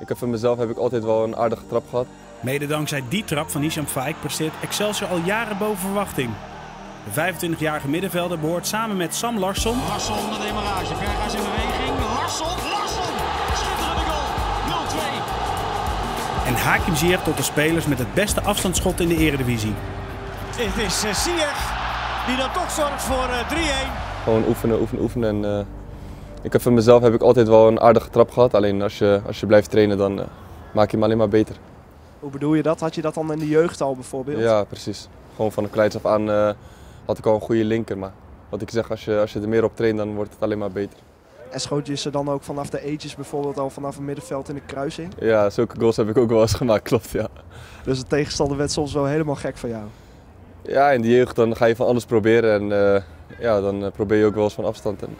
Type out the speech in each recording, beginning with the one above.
Ik heb voor mezelf heb ik altijd wel een aardige trap gehad. Mede dankzij die trap van Hisham Faik presteert Excelsior al jaren boven verwachting. De 25-jarige middenvelder behoort samen met Sam Larsson, Larsson de demarrage, Berghuis in beweging. Larsson, Larsson! Schitterende goal. 0-2. en Hakim Ziyech tot de spelers met het beste afstandsschot in de eredivisie. Het is uh, Ziyech die dan toch zorgt voor uh, 3-1. Gewoon oefenen, oefenen, oefenen. En, uh, ik heb voor mezelf heb ik altijd wel een aardige trap gehad. Alleen als je, als je blijft trainen, dan uh, maak je hem alleen maar beter. Hoe bedoel je dat? Had je dat dan in de jeugd al bijvoorbeeld? Ja, precies. Gewoon van de kleins af aan uh, had ik al een goede linker. Maar wat ik zeg, als je, als je er meer op traint, dan wordt het alleen maar beter. En schoot je ze dan ook vanaf de eetjes bijvoorbeeld al vanaf het middenveld in de kruising? Ja, zulke goals heb ik ook wel eens gemaakt, klopt ja. Dus de tegenstander werd soms wel helemaal gek van jou? Ja, in de jeugd dan ga je van alles proberen en uh, ja, dan probeer je ook wel eens van afstand. En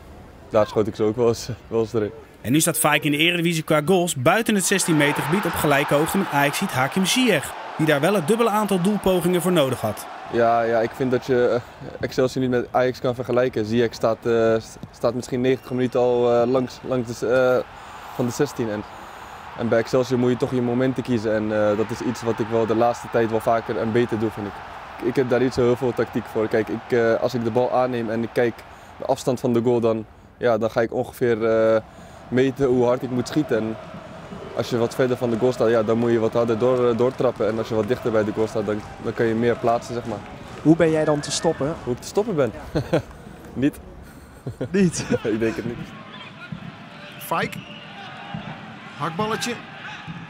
daar schoot ik ze ook wel eens, wel eens erin. En nu staat Fijk in de Eredivisie qua goals buiten het 16 meter gebied op gelijke hoogte met ajax Hakim Ziyech. Die daar wel het dubbele aantal doelpogingen voor nodig had. Ja, ja ik vind dat je uh, Excelsior niet met Ajax kan vergelijken. Ziyech staat, uh, staat misschien 90 minuten al uh, langs, langs de, van de 16. En, en bij Excelsior moet je toch je momenten kiezen. En dat is iets wat ik wel de laatste tijd wel vaker en beter doe, vind ik. Ik heb daar niet zo heel veel tactiek voor. Kijk, ik, als ik de bal aanneem en ik kijk de afstand van de goal, dan, ja, dan ga ik ongeveer meten hoe hard ik moet schieten. En als je wat verder van de goal staat, ja, dan moet je wat harder door, doortrappen. En als je wat dichter bij de goal staat, dan, dan kan je meer plaatsen, zeg maar. Hoe ben jij dan te stoppen? Hoe ik te stoppen ben? niet. Niet? ik denk het niet. Fike. Hakballetje.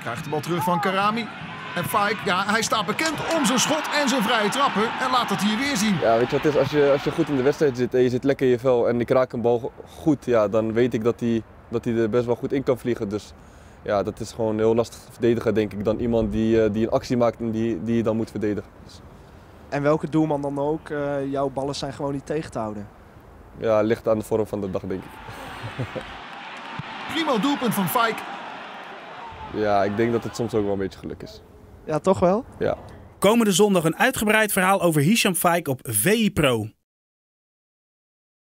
Krijgt de bal terug van Karami. En Fike, ja, hij staat bekend om zijn schot en zijn vrije trappen. En laat dat hier weer zien. Ja, weet je wat het is? Als je, als je goed in de wedstrijd zit en je zit lekker in je vel en ik raak een bal goed, ja, dan weet ik dat hij dat hij er best wel goed in kan vliegen. Dus ja, dat is gewoon heel lastig te verdedigen, denk ik, dan iemand die, die een actie maakt en die, die je dan moet verdedigen. Dus. En welke doelman dan ook, uh, jouw ballen zijn gewoon niet tegen te houden? Ja, ligt aan de vorm van de dag, denk ik. Primo doelpunt van Fike. Ja, ik denk dat het soms ook wel een beetje geluk is. Ja, toch wel? Ja. Komende zondag een uitgebreid verhaal over Hisham Fike op VI Pro.